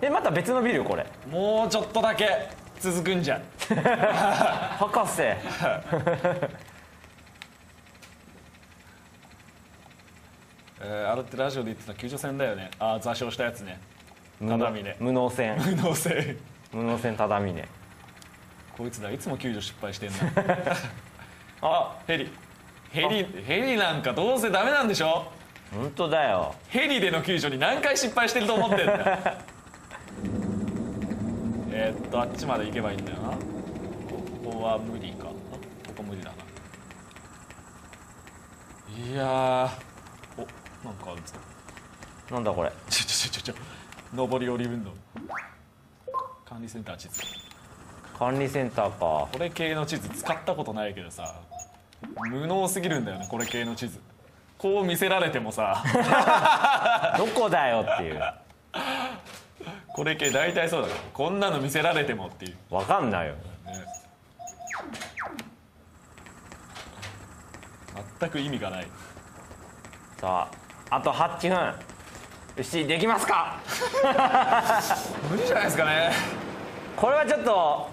でまた別のビルこれ？もうちょっとだけ。続くんじゃ 博士。えー、あれってラジオで言ってた救助船だよね。ああ座礁したやつね。只峰無能船無能船無能船只峰こいつだいつも救助失敗してんな。あヘリ。ヘリ。ヘリなんかどうせダメなんでしょ？本当だよ。ヘリでの救助に何回失敗してると思ってんだ。よえーっとあっちまで行けばいいんだよな。ここは無理か。あここ無理だな。いやー。おなんかあるぞなんだこれ？ちょちょちょちょ。上り下り運動。管理センター地図。管理センターか。これ系の地図使ったことないけどさ。無能すぎるんだよねこれ系の地図。こう見せられてもさ。どこだよっていうこれ系大体そうだから。こんなの見せられてもっていう。わかんないよ。ね全く意味がない。さああと8分。よしできますか？無理じゃないですかね。これはちょっと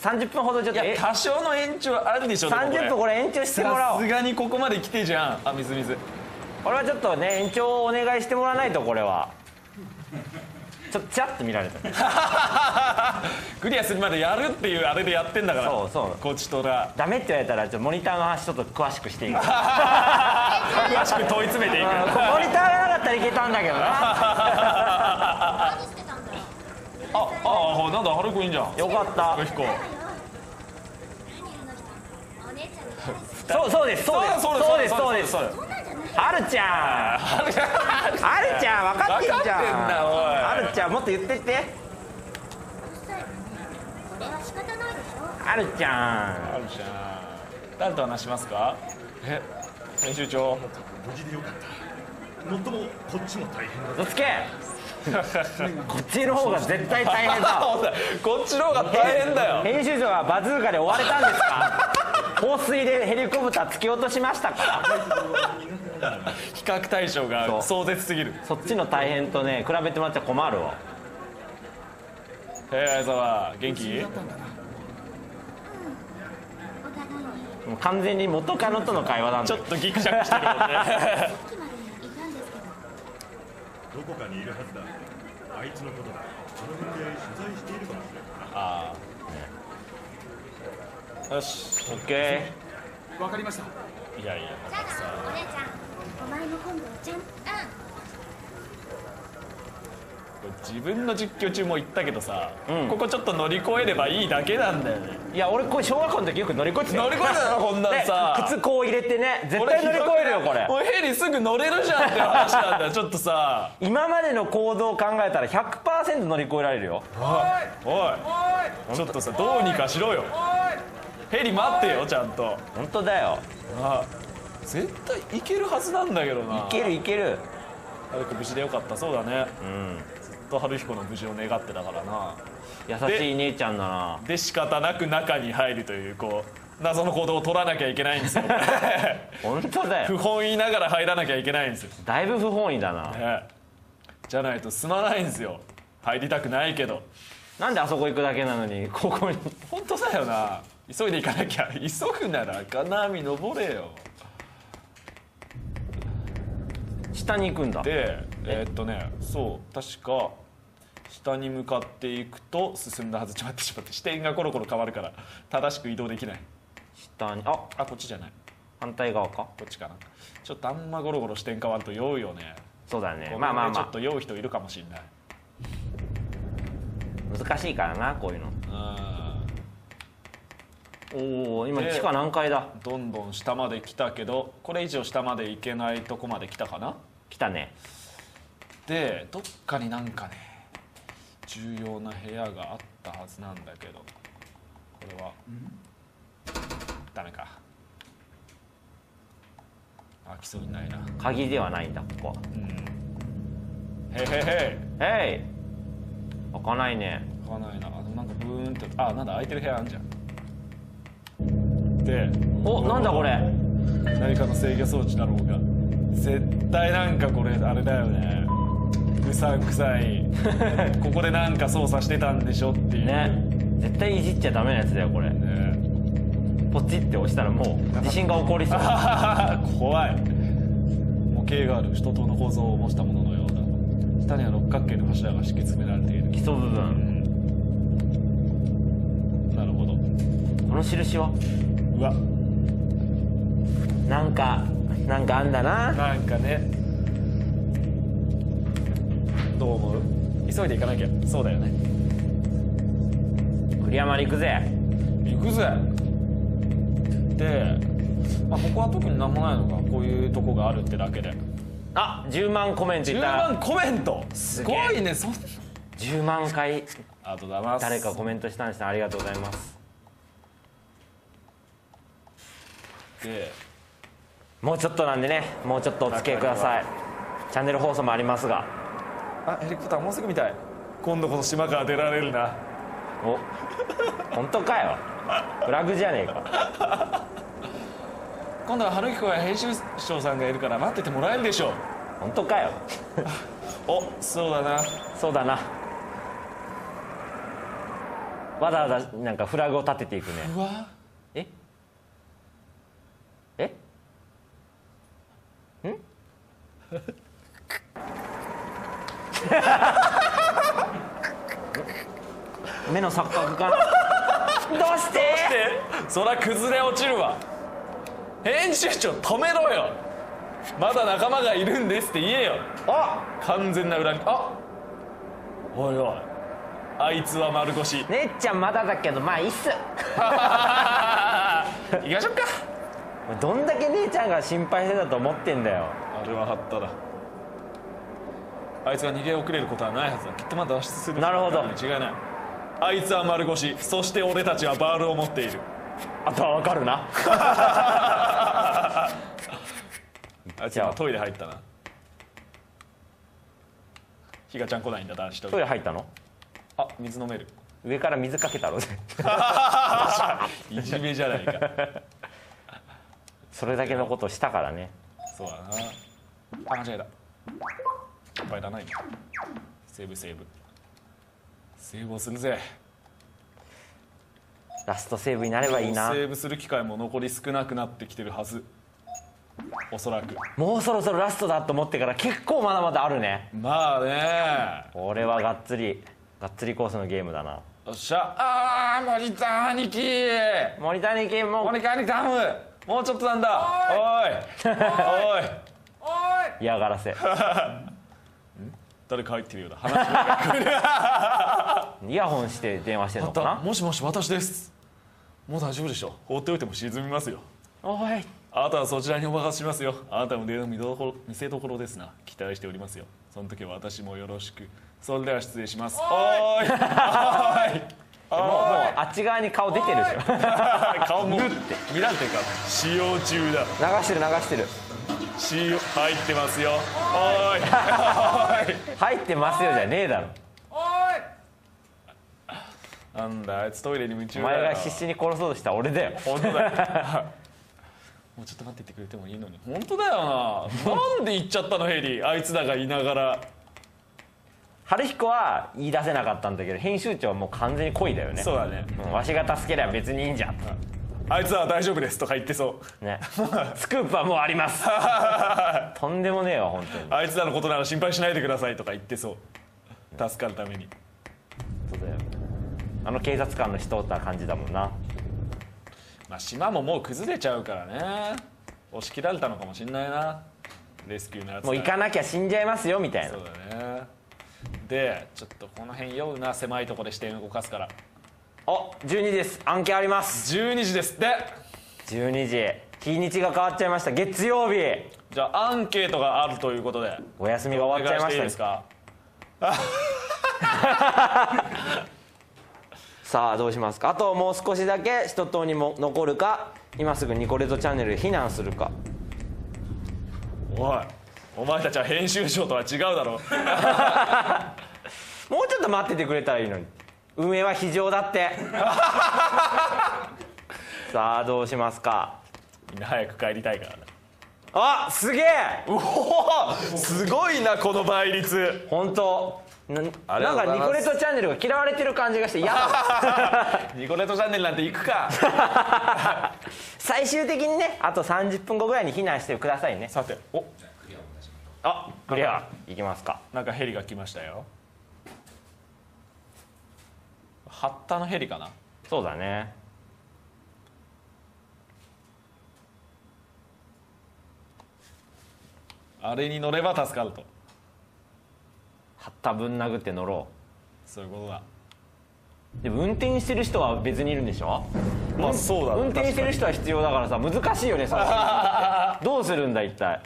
30分ほどちょっいやとえ多少の延長あるでしょでも30分これ延長してもらおう。さすがにここまで来てじゃん。あ水水。これはちょっとね延長をお願いしてもらわないとこれはちょっとチラッと見られた。ね クリアするまでやるっていうあれでやってんだから。そうそう。こちとら。ダメって言われたらちょっとモニターの話ちょっと詳しくしていいか詳しく問い詰めていく。モニターがなかったらいけたんだけどな。何してたんだろうああなんだハルくんいいんじゃん。よかった。彦そうそうですそうです。そうですそうですそうそんなんじゃないはるちゃんはるちゃん分かってんじゃん。はるちゃんもっと言ってって。はるちゃん。あるじゃん誰と話しますかえ編集長無事でよかったもっともこっちも大変だ嘘つけ。こっちの方が絶対大変だ こっちの方が大変だよ。編集長はバズーカで追われたんですか？放水でヘリコプター突き落としましたか？比較対象が壮絶すぎる。そっちの大変とね比べてもらっちゃ困るわ。えー、相沢元気？もう完全に元カノとの会話なんだよちょっとギクシャクしてるもんね。ど どこかにいるはずだ。あいつのことだ。この辺で取材しているかもしれないああよしオッケわかりました。いやいやじゃあさなお姉ちゃん。お前も今度ちゃんうん自分の実況中も言ったけどさ、うん。ここちょっと乗り越えればいいだけなんだよね。ーいや俺これ小学校の時よく乗り越えて乗り越えたのこんなんさ。で靴こう入れてね絶対乗り越えるよこれ。もうヘリすぐ乗れるじゃんって話なんだよ ちょっとさ。今までの行動を考えたら100%乗り越えられるよ。おい。ちょっとさどうにかしろよヘリ待ってよちゃんと。本当だよ。あ絶対いけるはずなんだけどな。いけるいける。はるく無事でよかったそうだね。うん。ずっと春彦の無事を願ってたからな。優しい姉ちゃんだな。で仕方なく中に入るというこう謎の行動を取らなきゃいけないんですよ。本当だ不よ本意ながら入らなきゃいけないんですよ、だいぶ不本意だな。ね、じゃないと進まないんですよ。入りたくないけど。なんであそこ行くだけなのにここに。本当だよな急いで行かなきゃ。急ぐなら金網登れよ。下に行くんだ。でえ？ーっとねそう確か下に向かっていくと進んだはず。ちょってちょって。視点がコロコロ変わるから正しく移動できない。下にあ。あこっちじゃない。反対側か？こっちかな。ちょっとあんまゴロゴロ視点変わると酔うよね。そうだね。まあまあまちょっと酔う人いるかもしれない。あ難しいからなこういうの。うんおお今で地下何階だ？どんどん下まで来たけどこれ以上下まで行けないとこまで来たかな？来たね。でどっかになんかね重要な部屋があったはずなんだけどこれは。ダメか。開きそうにないな。鍵ではないんだここは。へいへいへい。へい。開かないね。開かないな。あのなんかブーンってあなんだ開いてる部屋あんじゃんでおなんだこれ。何かの制御装置だろうが絶対なんかこれあれだよね。無さんくさい。ここでなんか操作してたんでしょっていう。ね。絶対いじっちゃダメなやつだよこれ。ね。ポチって押したらもう地震が起こりそう。怖い。模型がある首都島の構造を模したもののようだ下には六角形の柱が敷き詰められている。基礎部分。なるほど。この印は？うわ。なんかなんかあんだな。なんかね。どう思う？急いで行かなきゃ。そうだよね。栗山に行くぜ。行くぜ。で、まあ、ここは特になんもないのか。こういうとこがあるってだけで。あ10万コメントい10った。ら万コメント？すごいね。そん10万回。誰かコメントしたんですね。ありがとうございますでもうちょっとなんでねもうちょっとお付き合いください。チャンネル放送もありますが。あヘリコプターもうすぐみたい。今度こそ島から出られるな。お本当かよ。フラグじゃねえか。今度は春彦や編集長さんがいるから待っててもらえるでしょう。本当かよ。おそうだな。そうだな。わざわざなんかフラグを立てていくね。うわええん目の錯覚かな？どうして？そら崩れ落ちるわ。編集長止めろよ。まだ仲間がいるんですって言えよ。あ！完全な裏に。あ！おいおい。あいつは丸腰。姉ちゃんまだだけどまあいいっす。行きましょうか。どんだけ姉ちゃんが心配してたと思ってんだよあれはハッタだ。あいつが逃げ遅れることはないはずだ。きっとまだ脱出する。なるほど。に違いない。あいつは丸腰。そして俺たちはバールを持っている。あとはわかるな。あいつ今トイレ入ったな。ひがちゃん来ないんだ男子トイレ。入ったの？あ水飲める。上から水かけたろ いじめじゃないか。それだけのことしたからね。そうだなあ間違えた。いっぱいだないセーブセーブ。セーブをするぜ。ラストセーブになればいいな。セーブする機会も残り少なくなってきてるはず。おそらく。もうそろそろラストだと思ってから結構まだまだあるね。まあね。これはがっつりがっつりコースのゲームだな。よっしゃ。あー森田兄貴。森谷君も。森田兄貴頼む。もうちょっとなんだ。おい。おい 嫌がらせ。誰か入ってるようだ話がイヤホンして電話してんのかな？もしもし私です。もう大丈夫でしょ放っておいても沈みますよ。おい。あなたはそちらにお任せしますよ。あなたの腕の見どころ見せどころですな。期待しておりますよ。その時は私もよろしく。それでは失礼します。おーい。おーい。もうもうあっち側に顔出てるでしょ。顔も見られてるから。使用中だ。流してる流してる入ってますよ。おーい。おーい。入ってますよじゃねえだろ。なんだあいつトイレに夢中おだよ前が必死に殺そうとした俺だよ。本当だよ。もうちょっと待っててくれてもいいのに。本当だよな。なんで行っちゃったのヘリあいつらがいながら。春彦は言い出せなかったんだけど編集長はもう完全に恋だよね。そうだね。うんわしが助けりゃ別にいいんじゃんあいつは大丈夫ですとか言ってそう。ね。スクープはもうあります。とんでもねえわ本当に。あいつらのことなら心配しないでくださいとか言ってそう。助かるために。そうだよ。あの警察官のしとった感じだもんな。まあ島ももう崩れちゃうからね。押し切られたのかもしんないな。レスキューのやつもう行かなきゃ死んじゃいますよみたいな。そうだね。でちょっとこの辺酔うな。狭いところで視点動かすからお12時です。案件あります。12時ですって。12時。日にちが変わっちゃいました。月曜日。じゃあアンケートがあるということで。お休みが終わっちゃいましたですか？さあどうしますか？あともう少しだけ一通にも残るか今すぐニコレトチャンネルへ避難するか。おいお前たちは編集長とは違うだろ。もうちょっと待っててくれたらいいのに運営は非常だって。さあどうしますか？みんな早く帰りたいからなあすげえ！うおすごいなこの倍率。本当？ななんかニコレットチャンネルが嫌われてる感じがして嫌だ ニコレットチャンネルなんて行くか。最終的にねあと30分後ぐらいに避難してくださいね。さてお。あクリア。いきますか。なんかヘリが来ましたよハッタのヘリかな？そうだね。あれに乗れば助かると。はったぶん殴って乗ろそういうことだ。うでも運転してる人は別にいるんでしょ？まあそうだね。運転してる人は必要だからさ難しいよね さどうするんだ一体？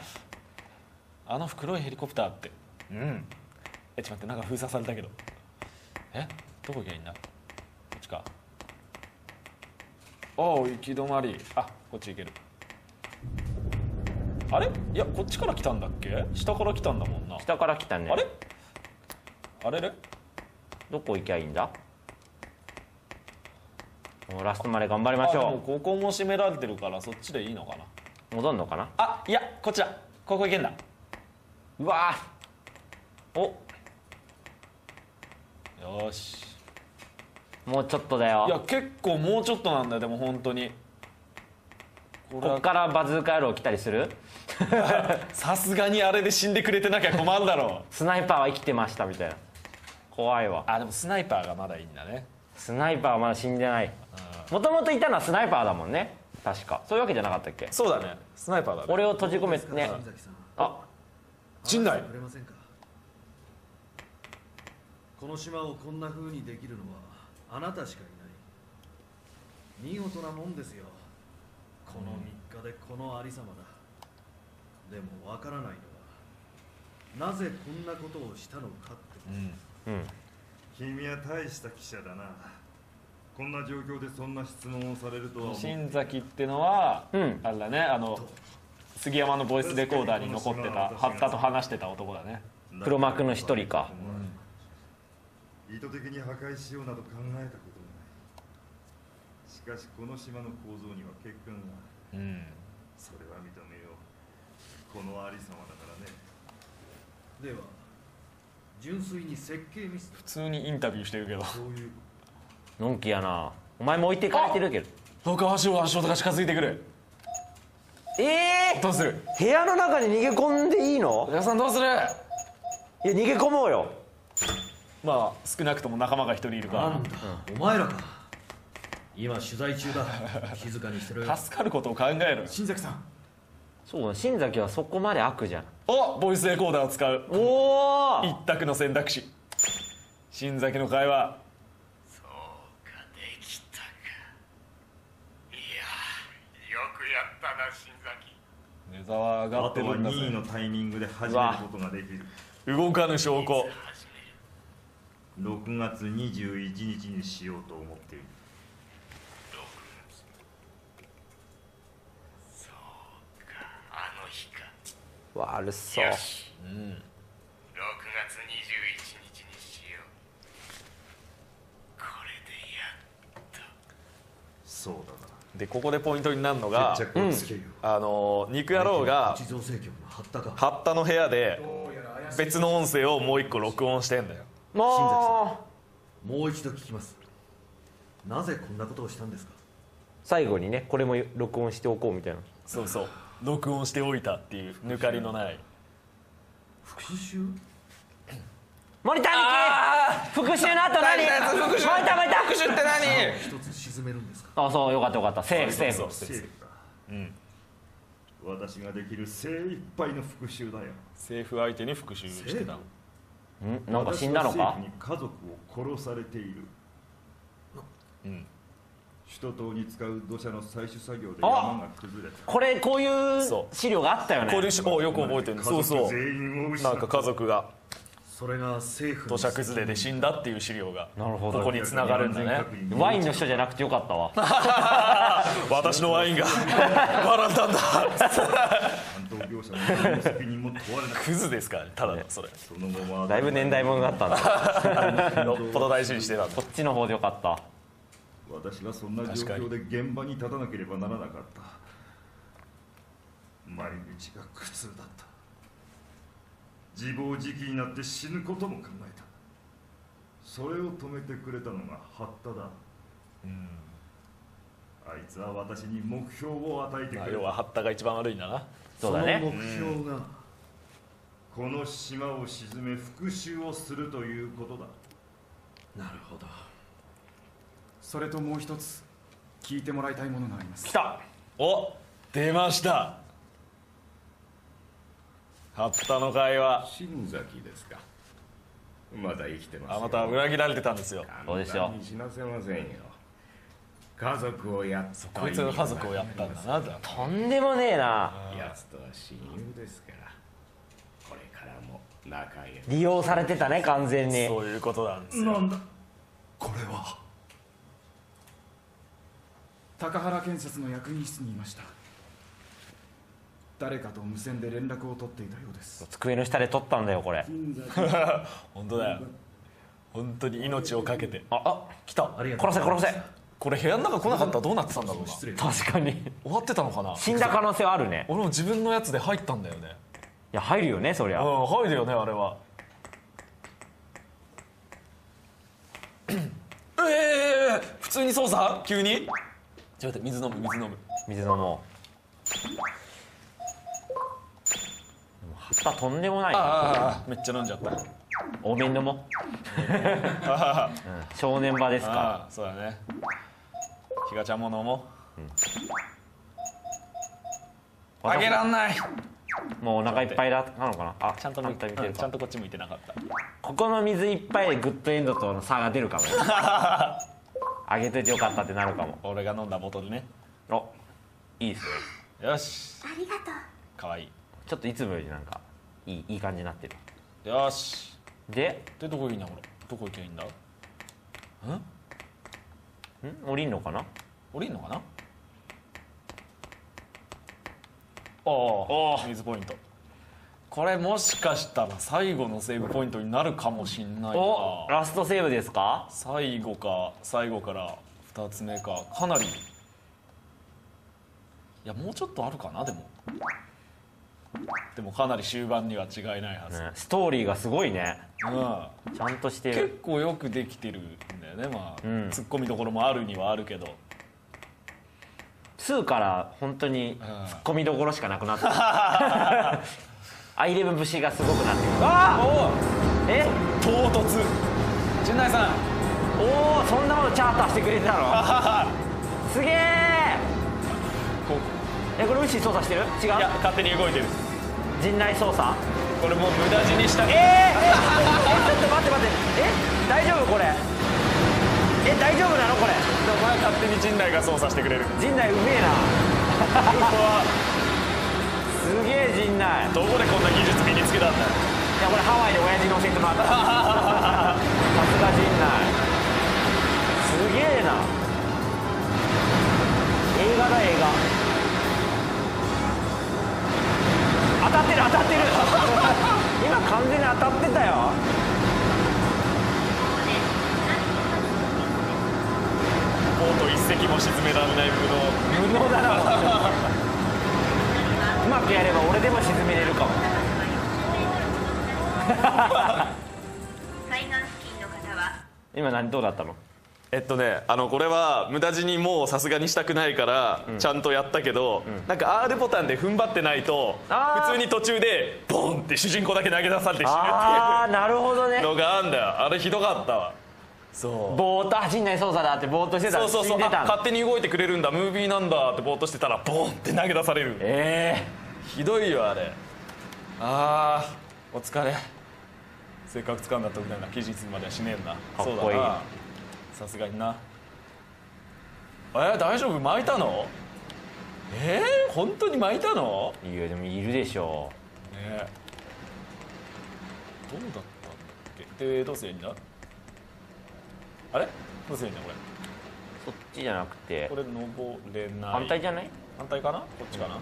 あの黒いヘリコプターって。うん。えちょっと待ってなんか封鎖されたけど。え？どこ行けばいいんだ？ちか。おお行き止まり。あこっち行ける。あれ？いやこっちから来たんだっけ？下から来たんだもんな。下から来たねあれ？あれれ？どこ行きゃいいんだ？もうラストまで頑張りましょここも閉められてるからそっちでいいのかな。う戻んのかな？あいやこっちだ。ここ行けんだ。うわー。お。よしもうちょっとだよ。いや結構もうちょっとなんだよでも本当に。これこっはからバズーカ野郎来たりする？さすがにあれで死んでくれてなきゃ困るだろう。スナイパーは生きてましたみたいな。怖いわ。あでもスナイパーがまだいいんだね。スナイパーはまだ死んでない。もともといたのはスナイパーだもんね。確か。そういうわけじゃなかったっけ？そうだね。スナイパーだね。俺を閉じ込めてね。あ。陣内。くれませんか？この島をこんな風にできるのはあなたしかいない。見事なもんですよ。この3日でこのありさまだ。でもわからないのはなぜこんなことをしたのかってこと。うん。うん。君は大した記者だな。こんな状況でそんな質問をされるとは新崎ってのは、うん。あれだねあの杉山のボイスレコーダーに残ってた八田と話してた男だね。黒幕の一人か意図的に破壊しようなど考えたこともない。しかしこの島の構造には欠陥があるうん。それは認めよう。このありさまだからね。では純粋に設計ミス。だ普通にインタビューしてるけど。そういうのんきやな。お前も置いてかれてるけど。どか足を足音が近づいてくる。ええどうする？部屋の中に逃げ込んでいいの？皆さんどうする？いや逃げ込もうよまあ少なくとも仲間が一人いるかなんだ、お前らか。今取材中だ。静かにしてろよ。ら助かることを考える新崎さん。そう新崎はそこまで悪じゃん。おボイスレコーダーを使う。おお一択の選択肢。新崎の会話。よくやったな新崎。ネザは上があとはってるんだ任意のぜタイミングで始めることができる。動かぬ証拠6月21日にしようと思っている。あの日か。悪そう。よし。6月21日にしよう。これでやっと。そうだでここでポイントになるのながう、あの肉野郎が八田の部屋で別の音声をもう一個録音してんだよもうもう一度聞きます。なぜこんなことをしたんですか？最後にねこれも録音しておこうみたいな。そうそう。録音しておいたっていう抜かりのない。復讐？森田美樹復讐の後何？森田森田復讐って一つ沈めるんですか？あそうよかったよかった。セーフセーフ。セーフ。か私ができる精一杯の復讐だよ。政府相手に復讐してたのん？なんか死んだのか？私は政府に家族を殺されている。うん。首都島に使う土砂の採取作業であ山が崩れた。これこういう資料があったよね。これおよく覚えてるそうそう。なんか家族が。それが政府土砂崩れで死んだっていう資料がなるほど。ここに繋がるんだね。ワインの人じゃなくてよかったわ。私のワインが笑ったんだ業者の責任も問われなクズですからねただのそれ。たその後はだいぶ年代物だったんだ。よっぽど大事にしてたこっちの方でよかった。私はそんな状況で現場に立たなければならなかった。毎日が苦痛だった。自暴自棄になって死ぬことも考えた。それを止めてくれたのが八田だ。うん。あいつは私に目標を与えてまあくれた。要はハッタが一番悪いんだなそうだね。その目標が、この島を沈め復讐をするということだ。なるほど。それともう一つ聞いてもらいたいものがあります。来た。お。出ました。ハッタの会話。新崎ですか。まだ生きてますよ。あまた裏切られてたんですよ。そうですよ。簡単に死なせませんよ家族をやったこいつが家族をやったんだなととんでもねえな奴とは親友ですから。これからも仲良く。利用されてたね完全に。そういうことなんですよ。なんだ？これは。高原建設の役員室にいました。誰かと無線で連絡を取っていたようです。机の下で撮ったんだよこれ。本当だよ。本当に命をかけて。ああ来た。ありがとう殺せ殺せこれ部屋の中来なかったらどうなってたんだろうな。失礼。確かに。終わってたのかな。死んだ可能性はあるね。俺も自分のやつで入ったんだよね。いや入るよねそりゃ。うん入るよねあれは。ええ普通に操作急にちょっと待って水飲む水飲む水飲もうでも葉っぱとんでもないああめっちゃ飲んじゃった多めに飲も？う、あうん。正念場ですか？あそうだね。ひがちゃんも飲も？うあげらんない。もうお腹いっぱいだなのかな？あちゃんと向いて反対見てるかちゃんとこっち向いてなかった。ここの水いっぱいでグッドエンドとの差が出るかも。よ あげといてよかったってなるかも。俺が飲んだボトルね。おいいですね。よし。ありがとう。かわいい。ちょっといつもよりなんかいいいい感じになってる。よしで？でどこいいんだこれどこ行けばいいんだ？ん？ん？降りんのかな？降りんのかな？ああ。水ポイント。これもしかしたら最後のセーブポイントになるかもしんないおなラストセーブですか？最後か最後から2つ目か。かなり。いやもうちょっとあるかな？でもでもかなり終盤には違いないはず、ねストーリーがすごいね。うん。ちゃんとして結る構よくできてるんだよねまあ、うん。ツッコミどころもあるにはあるけど。2から本当にん。ツッコミどころしかなくなった アイレブン節がすごくなってる。あおおえ？唐突。陣内さん。おおそんなものチャーターしてくれてたの？すげえこえこれウッシー操作してる？違いうや勝手に動いてる陣内操作これもう無駄死にしたえー、ええちょっと待って待って。え？大丈夫これ？え大丈夫なのこれ？お前勝手に陣内が操作してくれる。陣内うめえな。すげえ陣内。いどこでこんな技術身につけたんだよ。やこれハワイで親父乗せてもらった。さすが陣内。すげえな。映画だ映画当たってる当たってる。今完全に当たってたよ。ボート一隻も沈められない無能無能だなうまくやれば俺でも沈めれるかも。海岸付近の方は？今何どうだったの？えっとねあのこれは無駄死にもうさすがにしたくないからちゃんとやったけど、なんか R ボタンで踏ん張ってないとあー。普通に途中でボンって主人公だけ投げ出されて死ぬああってなるほどね。いうのがあんだよ。あれひどかったわ。そう。ぼーっと陣内操作だってぼーっとしてたらそうそうそう。勝手に動いてくれるんだ。ムービーなんだってぼーっとしてたらボンって投げ出される。えひどいよあれ。あーお疲れ。せっかく掴んだとみたいな。期日まではしねえんだかっこいい。そうだなさすがにな。えー、大丈夫？巻いたの？えー、本当に巻いたの？えいやでもいるでしょね。えどうだったんだっけ？でどうすりゃいいんだ？あれ？どうすりゃいいんだこそっちじゃなくて。れこれ登れない。反対じゃない？反対かな？こっちかな、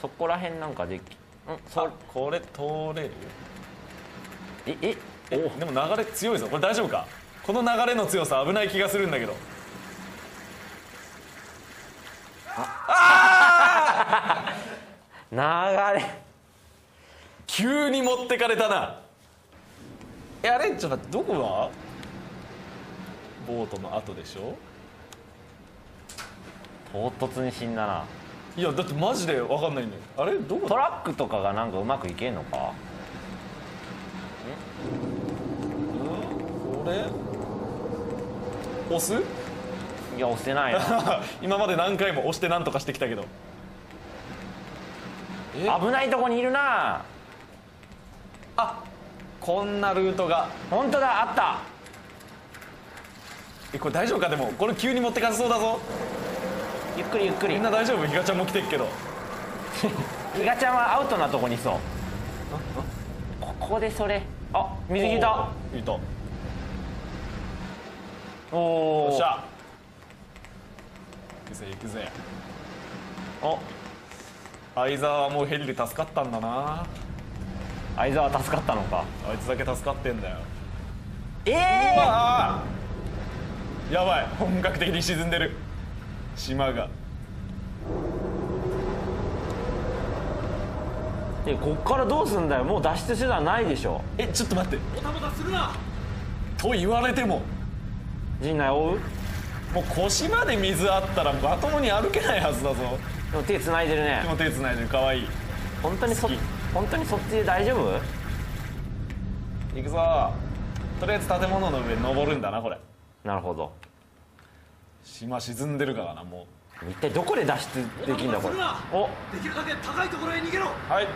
そこら辺なんかできうんそあこれ通れる？えええでも流れ強いぞ。これ大丈夫か？この流れの強さ危ない気がするんだけど。あ流れ。急に持ってかれたな。えあれちょっと待ってどこが？ボートの後でしょ？唐突に死んだな。いやだってマジで分かんないんだよ。あれどこだ？トラックとかがなんかうまくいけんのか？これ？押す？いや押してないな 今まで何回も押して何とかしてきたけど。え？危ないとこにいるな。あこんなルートが。本当だあった。えこれ大丈夫か？でもこれ急に持ってかせそうだぞ。ゆっくりゆっくり。みんな大丈夫？ヒガちゃんも来てっけど。ヒガちゃんはアウトなとこにいそう。ここでそれ。あ水着いた。いた。よおおっしゃ。行くぜ行くぜ。お。相沢はもうヘリで助かったんだな。相沢助かったのか。あいつだけ助かってんだよ。ええああやばい。本格的に沈んでる。島が。でこっからどうすんだよ。もう脱出手段ないでしょ。えちょっと待って。もたもたするな。と言われても陣内追う？もう腰まで水あったらまともに歩けないはずだぞ。でも手繋いでるね。でも手繋いでる。かわいい。本当にそ本当にそっちで大丈夫？行くぞ。とりあえず建物の上登るんだなこれ。なるほど。島沈んでるからなも一体どこで脱出できんだこれ？お。できるだけ高いところへ逃げろ。うはい。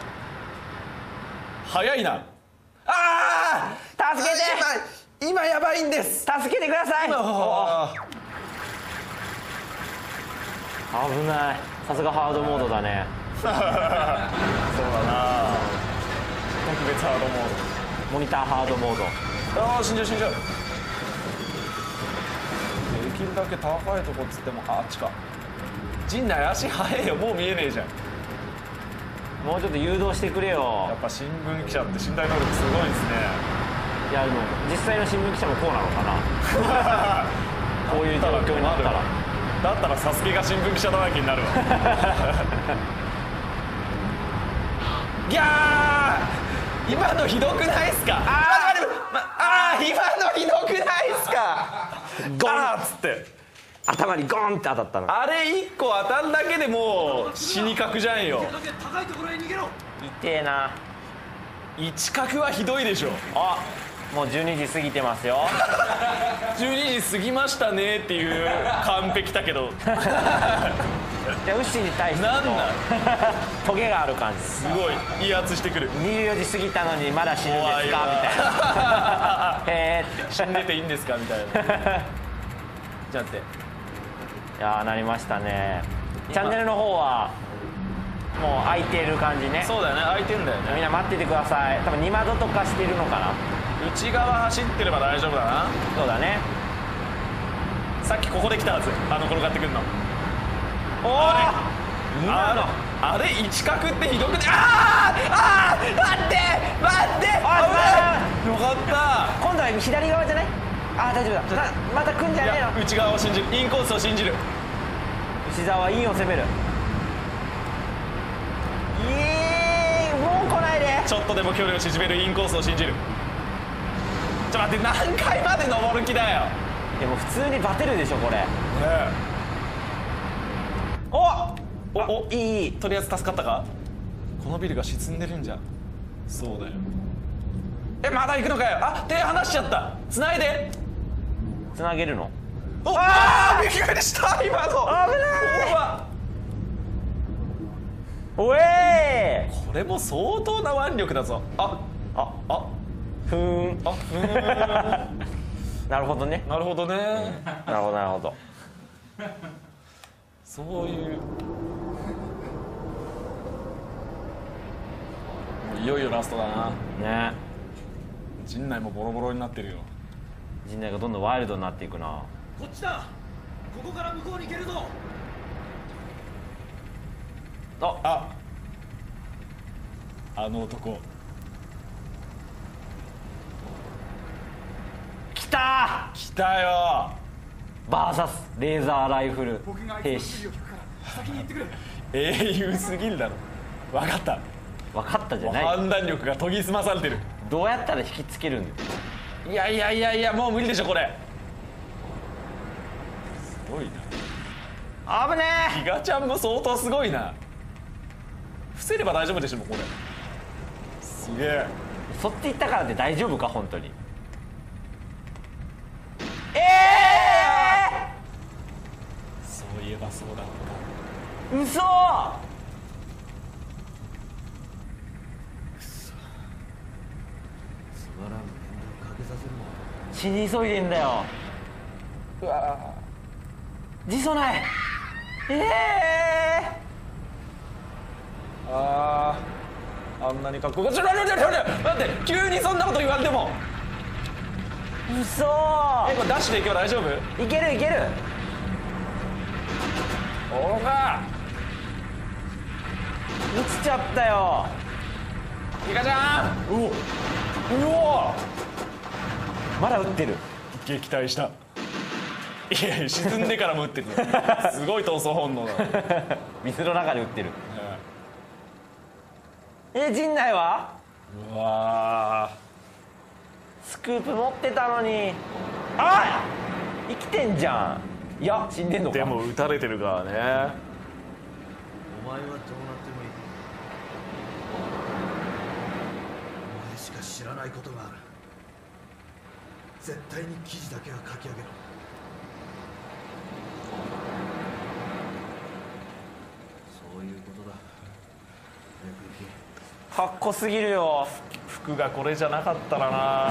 早いな。ああ助けて今やばいんです。助けてください。あ危ない。さすがハードモードだね。そうだな。特別ハードモーモニターハードモード。ドああ死んじゃう死んじゃうできるだけ高いとこっつってもああっちか。陣内足速えよ。もう見えねえじゃん。もうちょっと誘導してくれやよっぱ新聞記者って信頼能力すごいですねいやでも実際の新聞記者もこうなのかな。こういう状況になったら。だったらサスケが新聞記者だらけになるわ。ギャー！今のひどくないっすか？あー！あー今のひどくないっすか？ゴーっつって。頭にゴーンって当たったの。あれ1個当たんだけでもう死に確じゃんよ。高いところへ逃げろ。痛えな。一角はひどいでしょ。あもう12時過ぎてますよ。12時過ぎましたねっていう完璧だけど。じゃあウッシーに対してなんなんトゲがある感じ。すごい威圧してくる。24時過ぎたのにまだ死ぬんですか？みたいな。へえって。死んでていいんですか？みたいな。じゃあって。いやーなりましたね。チャンネルの方はもう空いてる感じね。そうだよね空いてんだよね。みんな待っててください。多分2窓とかしてるのかな内側走ってれば大丈夫だな。そうだね。さっきここで来たはず。あの転がってくるの。おおあ今の。あれ？一角ってひどくてあー！あー！待って！待って！あ危ない！よかっ今度は左側じゃない？あー大丈夫だ。なまた来んじゃねえの。内側を信じる。インコースを信じる。牛沢はインを攻める。いえもう来ないで。ちょっとでも距離を縮めるインコースを信じると待って何回まで登る気だよ。でも普通にバテるでしょこれ。おおおいいとりあえず助かったか？このビルが沈んでるんじゃそうだよ。えまだ行くのかよ。あ手離しちゃった。繋いで。つなげるの？おああびっくりした。今の。危ない！おえこれも相当な腕力だぞ。あああ。ーふーん。あふーん。なるほどね。なるほどね。なるほどなるほど。そういう。もういよいよラストだな。ね。陣内もボロボロになってるよ。陣内がどんどんワイルドになっていくな。こっちだ。ここから向こうに行けるぞ。あ。あ。あの男た来たよ。ーバーサスレーザーライフル兵士。英雄すぎるだろ。分かった。分かったじゃない。判断力が研ぎ澄まされてる。どうやったら引きつけるんだよ。いやいやいやいやもう無理でしょこれ。すごいな。危ねギガちゃんも相当すごいな。伏せれば大丈夫でしょもうこれ。すげえ。えそっち行ったからって大丈夫か本当にえそうだっえー、嘘つまらん。面倒かけさせるな死に急いでんだよ。たうわ。自訴ない。ええあー。あんなにかっこよくちょ待って待って。急にそんなこと言わんでも。ー、嘘。えこれダッシュで今日大丈夫？いけるいけるおか落ちちゃったよ。ギガちゃん。うおうお。まだ撃ってる。撃退した。いやいや沈んでからも撃ってる。すごい闘争本能だ、ね水の中で撃ってる。え陣内は？うわスクープ持ってたのに。あ生きてんじゃんいや死んでんのか。ーでも撃たれてるからね。お前はどうなってもいい。お前しか知らないことがある。絶対に記事だけは書き上げろ。そういうことだ。早く行け。かっこすぎるよ。服がこれじゃなかったらな。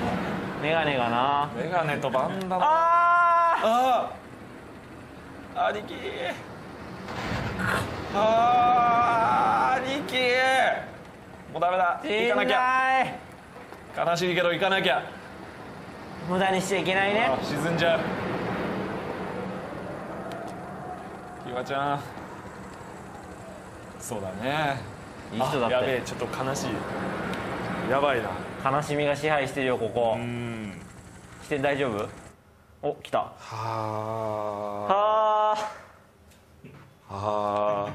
メガネがな。メガネとバンダナあああ兄貴。あー兄貴。もうダメだ。ー行かなきゃ。悲しいけど行かなきゃ。無駄にしちゃいけないね。あ沈んじゃう。ひわちゃん。そうだね。いい人だったやべえちょっと悲しい。やばいな。悲しみが支配してるよここ。うん。来て大丈夫？お来た。ははああはあ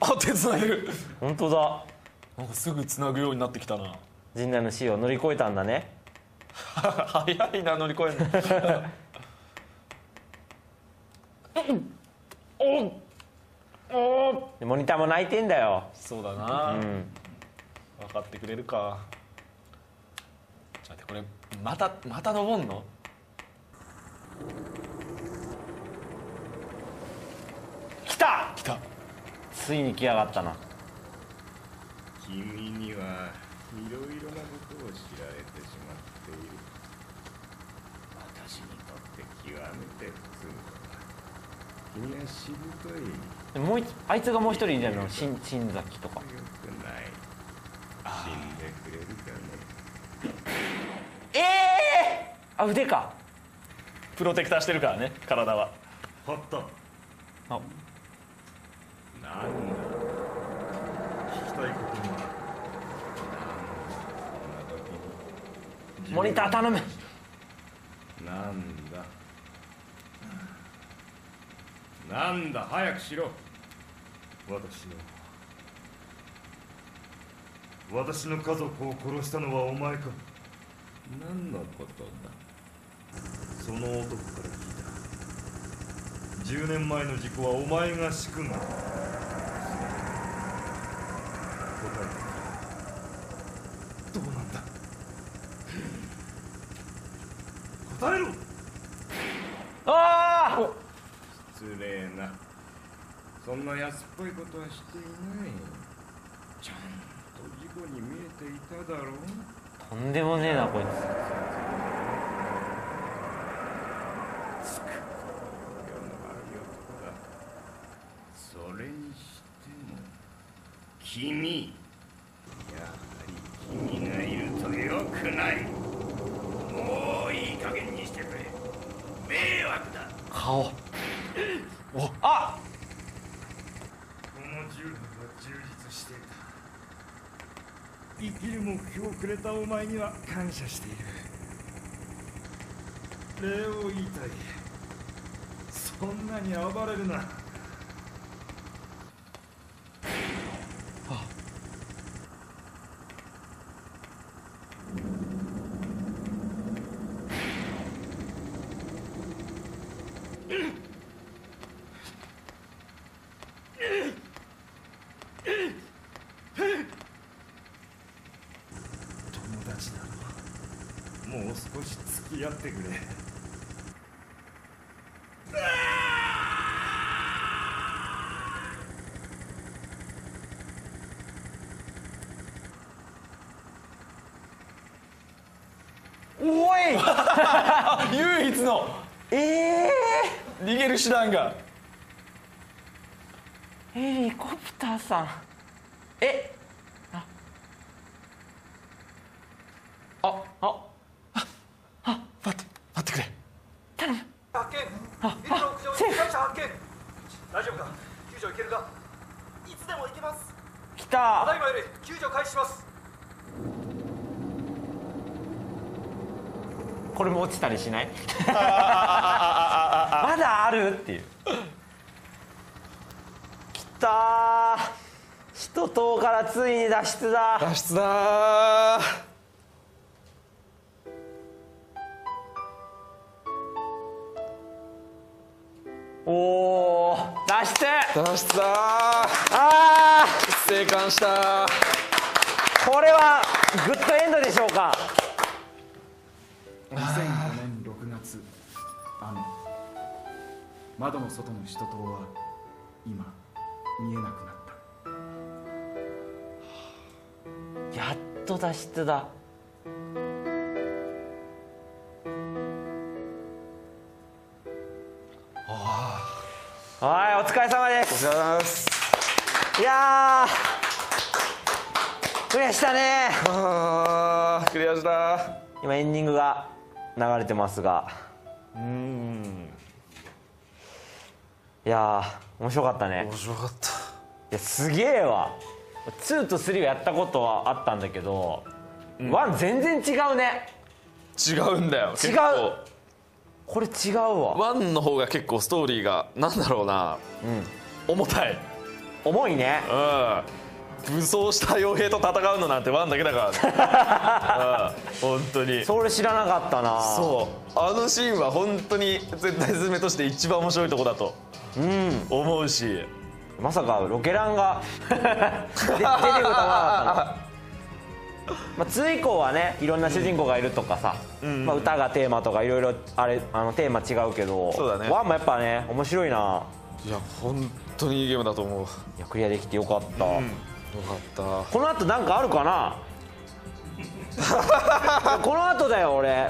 あ手つなげる。本当だ。なんかすぐつなぐようになってきたな。陣内の死を乗り越えたんだね。早いな乗り越えるの。でモニターも泣いてんだよ。そうだな、うん。分かってくれるか。ちょっと待ってこれまたまた登んの？来た！来た。ついに来やがったな。君にはいろいろなことを知られてしまっている。私にとって極めて普通だ。君はしぶとい。でもう一あいつがもう一人いるんじゃないの？新新崎とか。よくない。死んでくれるかね。ええあ腕かプロテクターしてるからね体は。はったあ。なんだ。聞きたいことが。モニター頼む。なんだ。なんだ。早くしろ。私の。私の家族を殺したのはお前か。何のことだその男から聞いた10年前の事故はお前が仕組んだ答えてどうなんだ答えろああ失礼なそんな安っぽいことはしていない。ちゃんと事故に見えていただろう。とんでもねえなこいつ。世のある男だそれにしても君。やはり君がいるとよくない。もういい加減にしてくれ。迷惑だ。顔。あ！この10年は充実していた。生きる目標をくれたお前には感謝している。礼を言いたいこんなに暴れるな友達だらもう少し付き合ってくれ。おい。唯一の。ええ逃げる手段が。ヘリコプターさんえあああ待って待ってくれ発見ビルの屋上に被害者発見大丈夫か救助行けるかいつでも行けます来ただたいまより救助開始しますこれも落ちたりしないまだあるっていう来たー首ついに脱出だ。脱出だ。ーおお脱出。脱出だ。あー。生還した。ーこれはグッドエンドでしょうか。2005年6月雨。窓の外の首都島は今見えなくなったと脱出だ。はいお疲れ様です。お疲れ様です。いやークリアしたね。クリアした。今エンディングが流れてますが。うん。いやー面白かったね。面白かった。いやすげえわ2と3はやったことはあったんだけど、1全然違うね。違うんだよ違う。これ違うわ。ワンの方が結構ストーリーがなんだろうな。うん。重たい。重いね。うん。武装した傭兵と戦うのなんてワンだけだからね。うん。本当に。それ知らなかったな。そう。あのシーンは本当に絶対スメとして一番面白いとこだとうん。思うしまさかロケランが で出てくるとは思わなかったなまあ、2以降はねいろんな主人公がいるとかさ、まあ、歌がテーマとかいろいろあれあのテーマ違うけどそうだね。1もやっぱね面白いな。いや本当にいいゲームだと思う。よいやクリアできてよかった、かった。この後なんかあるかな？この後だよ俺。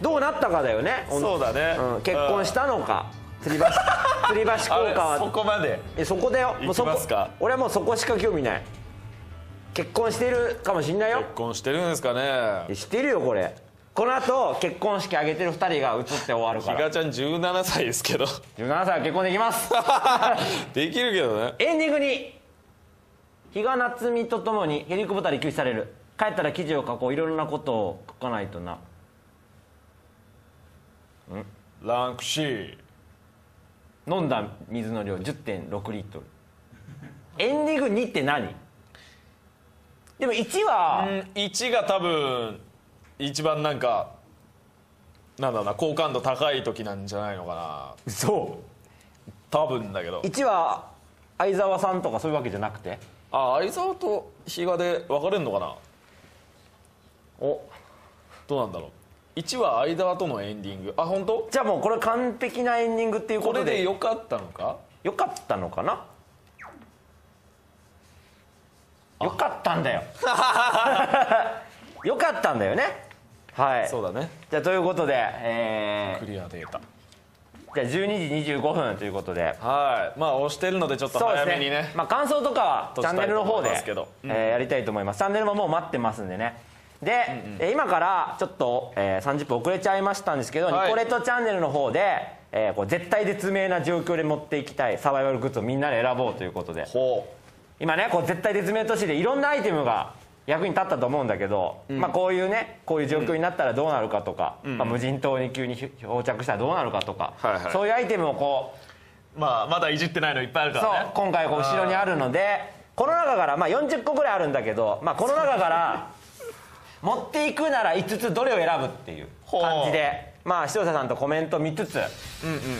どうなったかだよね。そうだね。うん、結婚したのか吊り橋吊り橋効果は。そこまで？えそこだよ。もうそこ俺はもうそこしか興味ない。結婚してるかもしんないよ。結婚してるんですかいね？や知ってるよこれ。この後結婚式挙げてる2人が映って終わるから。比嘉ちゃん17歳ですけど。17歳は結婚できます。できるけどね。エンディングに比嘉夏美とともにヘリコプターで救出される。帰ったら記事を書こう。いろんなことを書かないとな。ランク C 飲んだ水の量10.6リットル。エンディング2って何？でも1は、1が多分一番なんかなんだろうな好感度高い時なんじゃないのかな。そう多分だけど。1は相沢さんとかそういうわけじゃなくて？あ相沢と比嘉で分かれるのかな？おどうなんだろう1は相沢とのエンディング。あ本当？じゃあもうこれ完璧なエンディングっていうこことれででよかったのか？よかったのかな？よかったんだよ。よかったんだよね。はい。そうだね。じゃあということで、えクリアデータ。ー、じゃあ12時25分ということで。はい。まあ押してるのでちょっとそうですね。早めにねまあ、感想とかはチャンネルの方で閉じたいと思いますけど。うん。えーやりたいと思います。チャンネルももう待ってますんでねで、えー今からちょっと、えー30分遅れちゃいましたんですけど、はい。ニコレットチャンネルの方で、えーこう絶対絶命な状況で持っていきたいサバイバルグッズをみんなで選ぼうということで。ほ今ねこう絶対絶命都市でいろんなアイテムが役に立ったと思うんだけど、まあ、こういうねこういう状況になったらどうなるかとか、まあ、無人島に急に漂着したらどうなるかとか、はいはいそういうアイテムをこううまあまだいじってないのいっぱいあるかそうらね今回こう後ろにあるのでこの中からまあ40個ぐらいあるんだけど、まあ、この中から持っていくなら5つどれを選ぶっていう感じで。まあ視聴者さんとコメント見つつ、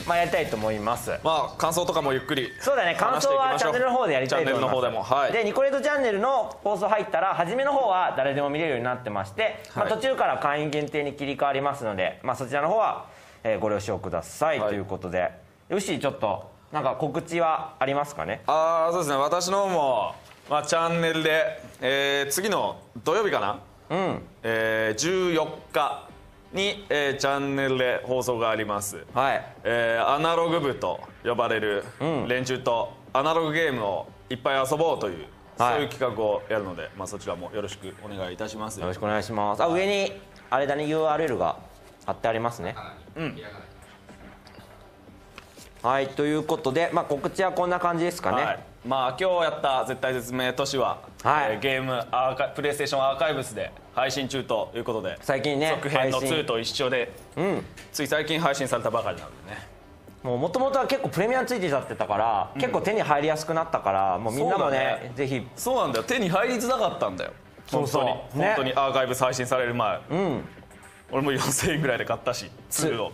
まあやりたいと思います。まあ感想とかもゆっくりそうだね。感想はチャンネルの方でやりたいと思います。チャンネルの方でも。はい。でニコレートチャンネルの放送入ったら初めの方は誰でも見れるようになってまして、まあ、はい途中から会員限定に切り替わりますので、まあ、そちらの方は、えーご了承ください、はい。ということで。よしちょっとなんか告知はありますかね？ああそうですね。私の方も、まあ、チャンネルで、えー次の土曜日かな、うん。えー14日に、えーチャンネルで放送があります、はい。えーアナログ部と呼ばれるうん。連中とアナログゲームをいっぱい遊ぼうという、はい。そういう企画をやるので、まあ、そちらもよろしくお願いいたします。よろしくお願いします。あ上にあれだね URL が貼ってありますね。うん。はいということで、まあ、告知はこんな感じですかね、はい。まあ今日やった絶対絶命都市は、はい。えーゲームアーカイプレイステーションアーカイブスで配信中ということで最近ね続編の配信。2と一緒でうん。つい最近配信されたばかりなのでね。もう元々は結構プレミアムついてちゃってたから、結構手に入りやすくなったからもうみんなもねね。ぜひ。そうなんだよ。手に入りづらかったんだよ。そうそう。本当に、ね。本当にアーカイブス配信される前。うん。俺も4000円ぐらいで買ったし2を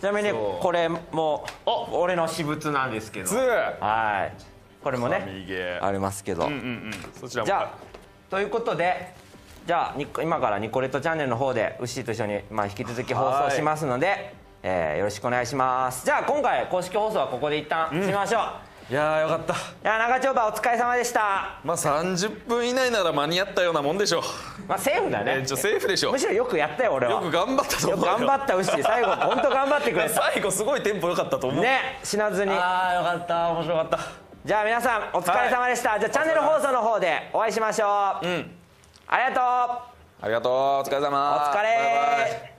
ちなみにこれも俺の私物なんですけど。2はい。これもねありますけど、うんうんうん。そちらも。じゃあということでじゃあ今からニコレットチャンネルの方でウッシーと一緒に、まあ、引き続き放送しますので、えーよろしくお願いします。じゃあ今回公式放送はここで一旦しましょう、いやーよかった。いや長丁場お疲れ様でした。まあ30分以内なら間に合ったようなもんでしょう。まあセーフだね。えーちょセーフでしょむしろよくやったよ俺は。よく頑張ったと思うよ。頑張ったウッシー最後本当頑張ってくれた。最後すごいテンポ良かったと思う。ね死なずに。ああよかった。面白かった。じゃあ皆さんお疲れ様でした、じゃあチャンネル放送の方でお会いしましょう、うんありがとう。ありがとう。お疲れ様。お疲れ。